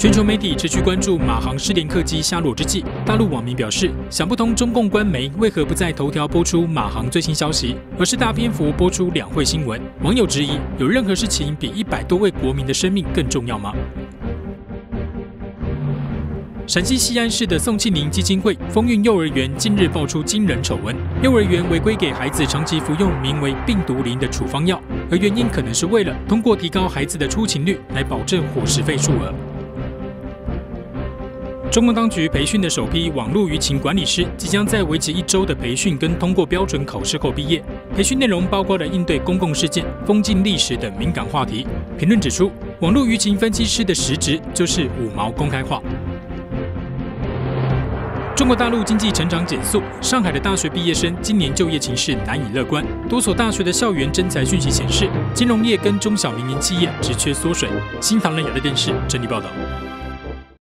全球媒体持续关注马航失联客机下落之际，大陆网民表示想不通中共官媒为何不在头条播出马航最新消息，而是大篇幅播出两会新闻。网友质疑：有任何事情比一百多位国民的生命更重要吗？陕西西安市的宋庆龄基金会风韵幼儿园近日爆出惊人丑闻，幼儿园违规给孩子长期服用名为病毒灵的处方药，而原因可能是为了通过提高孩子的出勤率来保证伙食费数额。中共当局培训的首批网络舆情管理师即将在为期一周的培训跟通过标准考试后毕业。培训内容包括了应对公共事件、封禁历史等敏感话题。评论指出，网络舆情分析师的实质就是五毛公开化。中国大陆经济成长减速，上海的大学毕业生今年就业情势难以乐观。多所大学的校园征才讯息显示，金融业跟中小民营企业职缺缩水。新唐人亚的电视整理报道。